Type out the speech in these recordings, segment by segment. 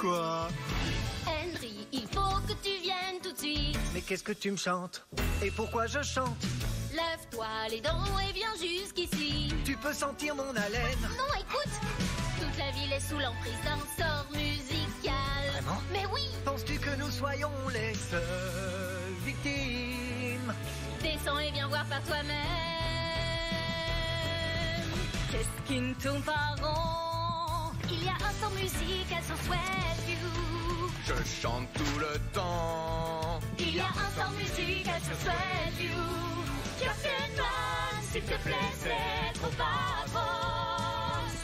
Quoi Henry, il faut que tu viennes tout de suite. Mais qu'est-ce que tu me chantes Et pourquoi je chante Lève-toi les dents et viens jusqu'ici. Tu peux sentir mon haleine Non, écoute Toute la ville est sous l'emprise d'un sort musical. Vraiment Mais oui Penses-tu que nous soyons les seules victimes Descends et viens voir par toi-même. Qu'est-ce qui ne tourne pas rond Il y a un sort musical sur Swellview. Je chante tout le temps. Il y a un sort musical sur Swellview. Captain Man, s'il te plaît, c'est trop atroce.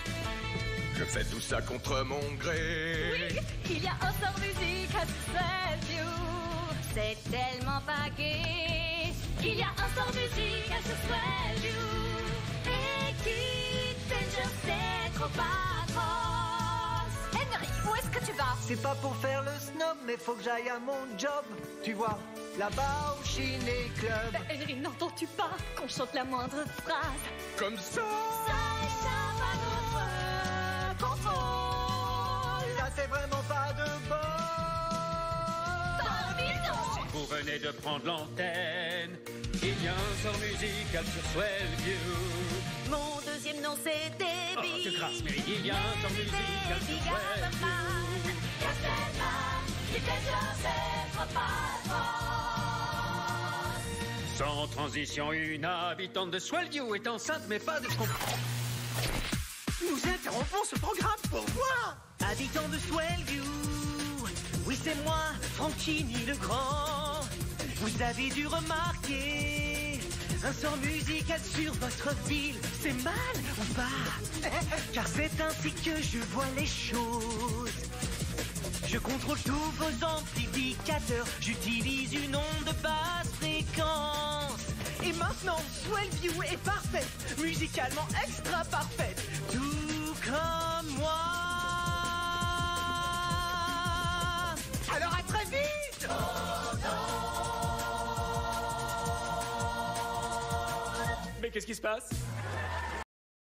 Je fais tout ça contre mon gré. Oui, il y a un sort musical sur Swellview. C'est tellement pas gai. Il y a un sort musical sur Swellview. Et est-ce que tu vas? C'est pas pour faire le snob, mais faut que j'aille à mon job. Tu vois, là-bas au Ciné Club. Henry, n'entends-tu pas qu'on chante la moindre phrase? Comme ça. Ça échappe à notre contrôle. Ça c'est vraiment pas de bol. Vous venez de prendre l'antenne. Il un sort musical sur Swellview. Mon deuxième nom c'est Oh, Debbie. c'est grâce, mais il un sort musical sur Swellview. Sans transition, une habitante de Swellview est enceinte, mais pas de... Nous interrompons ce programme pour moi Habitant de Swellview, oui c'est moi, Franchini le Grand. Vous avez dû remarquer un sort musical sur votre ville, c'est mal ou pas? Car c'est ainsi que je vois les choses. Je contrôle tous vos amplificateurs, j'utilise une onde basse fréquence. Et maintenant, Swellview est parfaite, musicalement extra parfaite, qu'est-ce qui se passe?